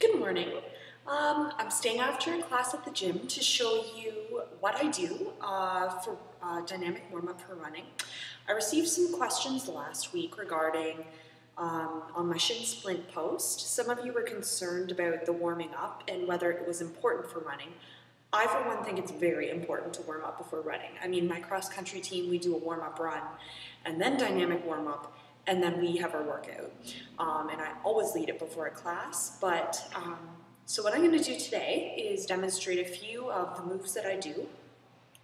Good morning. Um, I'm staying after class at the gym to show you what I do uh, for uh, dynamic warm-up for running. I received some questions last week regarding um, on my shin splint post. Some of you were concerned about the warming up and whether it was important for running. I, for one, think it's very important to warm up before running. I mean, my cross country team, we do a warm up run and then dynamic warm up, and then we have our workout. Um, and I always lead it before a class, but um, so what I'm going to do today is demonstrate a few of the moves that I do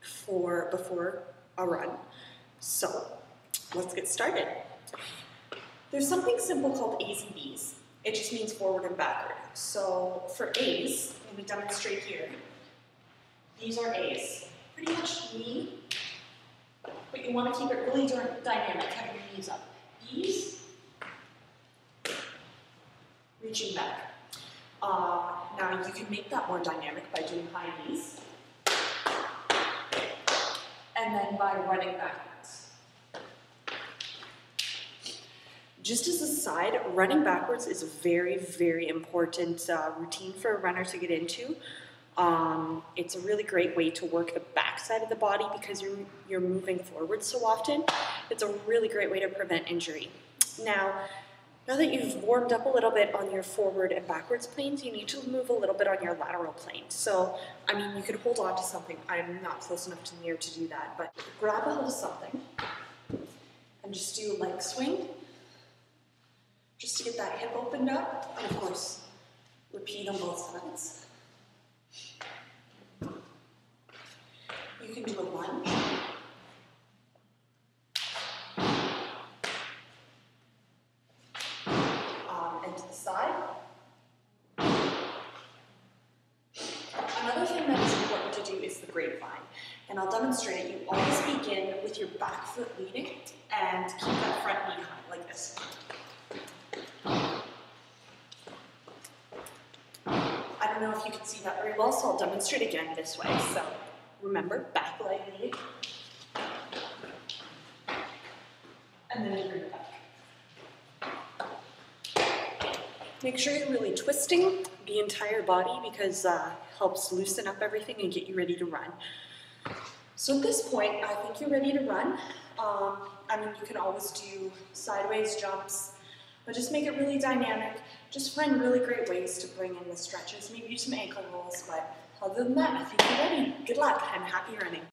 for before a run. So let's get started. There's something simple called A's and B's. It just means forward and backward. So for A's, let me demonstrate here. These are A's. Pretty much knee, but you want to keep it really dynamic, having your knees up. Reaching back. Uh, now you can make that more dynamic by doing high knees, and then by running backwards. Just as a side, running backwards is a very, very important uh, routine for a runner to get into. Um, it's a really great way to work the back side of the body because you're, you're moving forward so often. It's a really great way to prevent injury. Now, now that you've warmed up a little bit on your forward and backwards planes, you need to move a little bit on your lateral plane. So, I mean, you could hold on to something. I'm not close enough to the mirror to do that, but grab a hold of something and just do a leg swing just to get that hip opened up. And of course, repeat on both sides. You can do a lunge. And to the side. Another thing that is important to do is the grapevine. And I'll demonstrate. You always begin with your back foot leading and keep that front knee high, like this. I don't know if you can see that very well, so I'll demonstrate again this way. So remember, back leg leading. And then bring it back. Make sure you're really twisting the entire body because uh, helps loosen up everything and get you ready to run. So at this point, I think you're ready to run. Um, I mean, you can always do sideways jumps, but just make it really dynamic. Just find really great ways to bring in the stretches. Maybe some ankle rolls, but other than that, I think you're ready. Good luck and happy running.